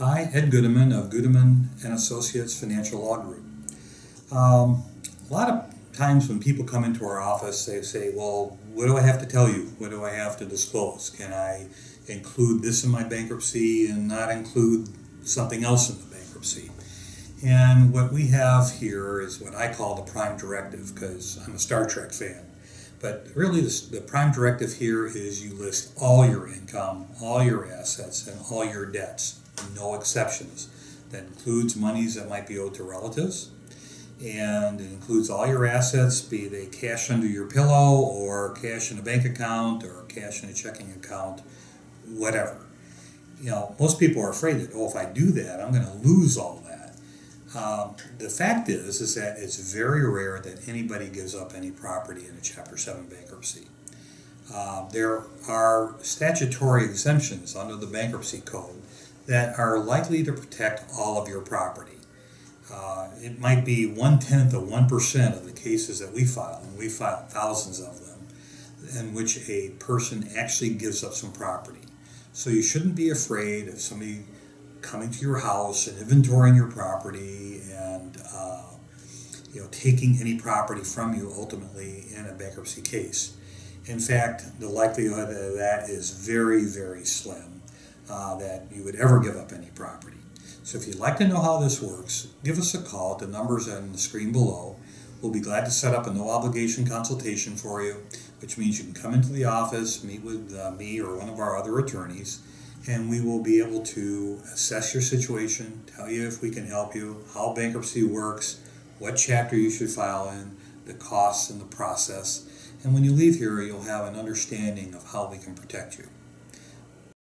Hi, Ed Gudeman of Gudeman and Associates Financial Law Group. Um, a lot of times when people come into our office, they say, "Well, what do I have to tell you? What do I have to disclose? Can I include this in my bankruptcy and not include something else in the bankruptcy?" And what we have here is what I call the prime directive because I'm a Star Trek fan. But really, the prime directive here is you list all your income, all your assets, and all your debts, no exceptions. That includes monies that might be owed to relatives, and it includes all your assets, be they cash under your pillow, or cash in a bank account, or cash in a checking account, whatever. You know, most people are afraid that, oh, if I do that, I'm going to lose all that um, the fact is, is that it's very rare that anybody gives up any property in a Chapter 7 bankruptcy. Uh, there are statutory exemptions under the bankruptcy code that are likely to protect all of your property. Uh, it might be one tenth of one percent of the cases that we file, and we file thousands of them, in which a person actually gives up some property. So you shouldn't be afraid of somebody coming to your house and inventorying your property and uh, you know taking any property from you ultimately in a bankruptcy case. In fact, the likelihood of that is very, very slim uh, that you would ever give up any property. So if you'd like to know how this works, give us a call at the numbers are on the screen below. We'll be glad to set up a no obligation consultation for you, which means you can come into the office, meet with uh, me or one of our other attorneys and we will be able to assess your situation, tell you if we can help you, how bankruptcy works, what chapter you should file in, the costs and the process. And when you leave here, you'll have an understanding of how we can protect you.